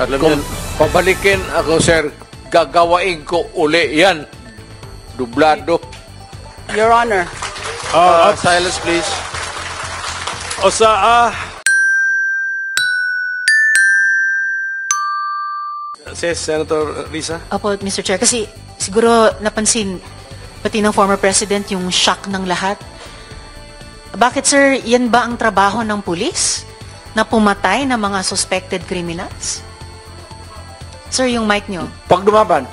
At Alam kung niyo- pabalikin ako, sir, gagawain ko uli yan. Dublado. Your Honor. Uh, silence, please. O sa, ah... Says Senator Risa. Opo, Mr. Chair. Kasi siguro napansin pati ng former president yung shock ng lahat. Bakit sir, yan ba ang trabaho ng pulis? Na pumatay ng mga suspected criminals? Sir, yung mic nyo. Pag dumaban,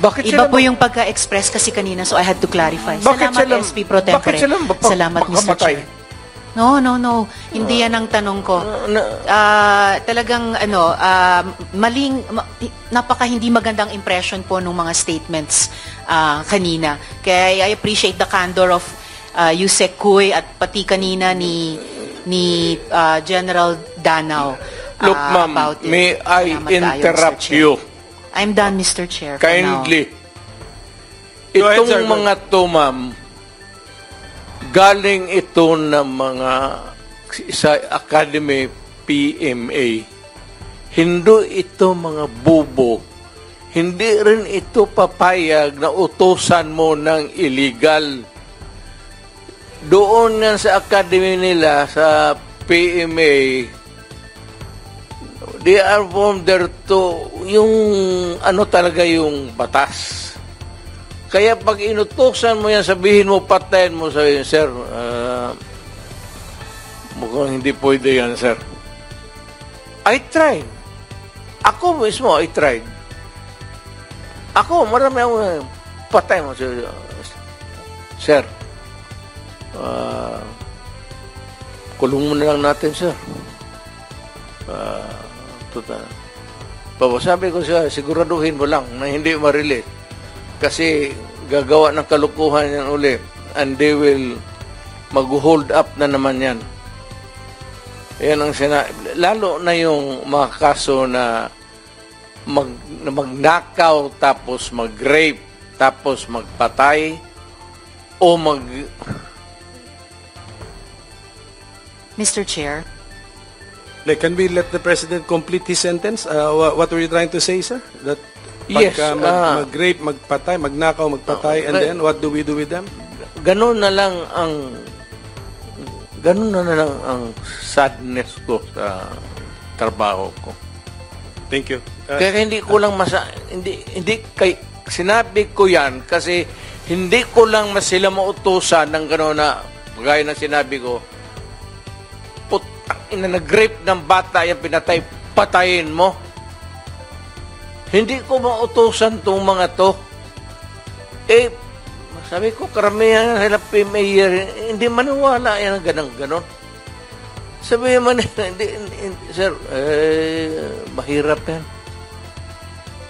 bakit Iba po yung pagka-express kasi kanina, so I had to clarify. Bakit Salamat, sila- SP Pro Tempore. bakit sila mapag- Salamat, Mr. Chair. No, no, no. Hindi yan ang tanong ko. Ah, talagang ano, ah, maling ma- napaka hindi magandang impression po ng mga statements ah, kanina. Kaya I appreciate the candor of uh, Yusek Kuy at pati kanina ni ni ah, General Danao. Look, ah, ma'am, about it. may I Salamat tayo, interrupt Chair. you I'm done, Mr. Chair. for now. kindly? Ahead, Itong sir. Go mga to, ma'am, galing ito ng mga sa Academy PMA. Hindi ito mga bubo. Hindi rin ito papayag na utusan mo ng illegal. Doon yan sa academy nila, sa PMA, they are from to yung ano talaga yung batas. Kaya pag inutusan mo yan, sabihin mo, patayin mo, sabihin, sir, ah, mukhang hindi pwede yan, sir. I tried. Ako mismo, I tried. Ako, marami ako, eh, patay mo, sir. Sir, ah, kulong mo na lang natin, sir. Ah, total. Baba, sabi ko siya, siguraduhin mo lang na hindi ma-relate. Kasi gagawa ng kalukuhan yan uli. And they will mag-hold up na naman yan. Yan ang sina Lalo na yung mga kaso na mag, na magnakaw tapos mag-rape tapos magpatay o mag Mr. Chair. Like, can we let the President complete his sentence? Uh, wha- what were you trying to say, sir? That Yes, pagka mag, ah. mag-rape, magpatay, magnakaw, magpatay, and but- then what do we do with them? ganun na lang ang ganun na lang ang sadness ko sa trabaho ko. Thank you. Uh, Kaya hindi ko lang masa hindi hindi kay sinabi ko 'yan kasi hindi ko lang mas sila mautusan ng gano'n na gaya ng sinabi ko ina nag-rape ng bata yung pinatay patayin mo. Hindi ko mautusan tong mga to. Eh, sabi ko, karamihan sila mayor, hindi maniwala yan ang ganang ganon. Sabi man, hindi, hindi, sir, eh, mahirap yan.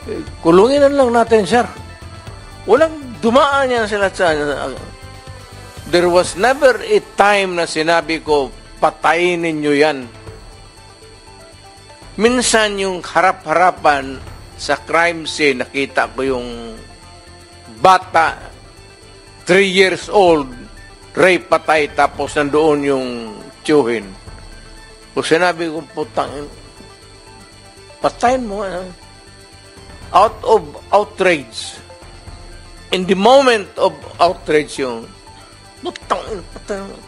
Eh, kulungin lang natin, sir. Walang dumaan yan sila sa... There was never a time na sinabi ko, patayin ninyo yan. Minsan yung harap-harapan sa crime scene, nakita ko yung bata, 3 years old, rape patay, tapos nandoon yung tiyuhin. O sinabi ko, putang, patayin mo. Out of outrage. In the moment of outrage yung.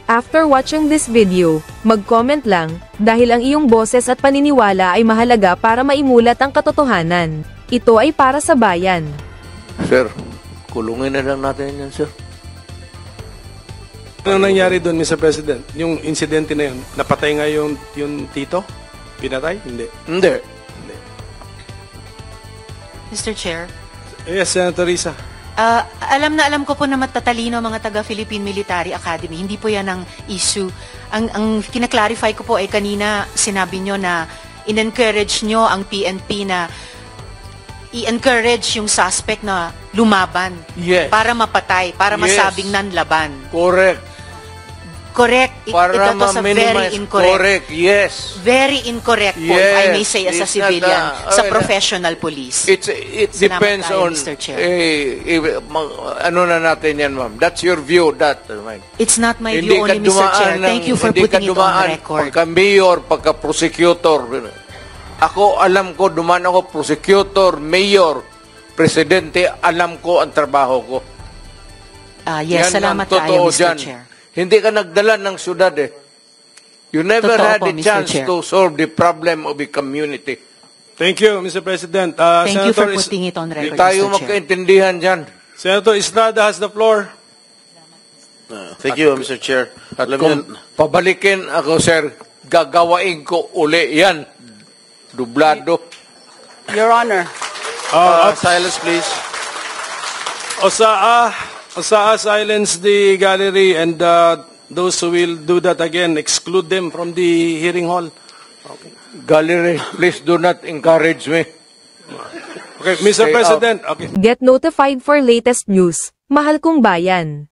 After watching this video, mag-comment lang dahil ang iyong boses at paniniwala ay mahalaga para maimulat ang katotohanan. Ito ay para sa bayan. Sir, kulungin na lang natin yan, sir. ano nangyari doon, Mr. President? Yung insidente na yun, napatay nga yung, yung tito? Pinatay? Hindi. Hindi. Mr. Chair. Yes, Senator Risa. Ah, alam na alam ko po na matatalino mga taga Philippine Military Academy. Hindi po yan ang issue. Ang, ang kinaklarify ko po ay kanina sinabi nyo na in-encourage nyo ang PNP na i-encourage yung suspect na lumaban Yes. para mapatay, para Yes. masabing nanlaban. Correct. Correct. It, Para it was a very incorrect. Correct, yes. Very incorrect po, Yes, I may say as a civilian, a- sa professional police. It's, it Salamat depends tayo, on, Mr. Chair. eh, eh, ano na natin yan, ma'am. That's your view, that. uh, ma'am. It's not my Hindi view only, Mr. Chair. dumaan ng- Thank you for putting it on dumaan record. Pagka mayor, pagka prosecutor, Ako, alam ko, duman ako, prosecutor, mayor, presidente, alam ko ang trabaho ko. Ah, yes, Yan salamat tayo, Mr. dyan. Chair. Hindi ka nagdala ng syudad eh. You never Totoo had po, a Mr. chance Chair. to solve the problem of a community. Thank you, Mr. President. Uh, Thank you for Senator Is- putting it on record, tayo Mr. Chair. magkaintindihan dyan. Senator Estrada has the floor. Thank you, Mr. Chair. At Alam kung niyo, pabalikin ako, sir, gagawain ko uli yan. Dublado. Your Honor. uh, silence please. Osaa, Osaa silence the gallery and uh, those who will do that again, exclude them from the hearing hall. Gallery, please do not encourage me. Okay, Mr. Stay President. Okay. Get notified for latest news. Mahal kong bayan.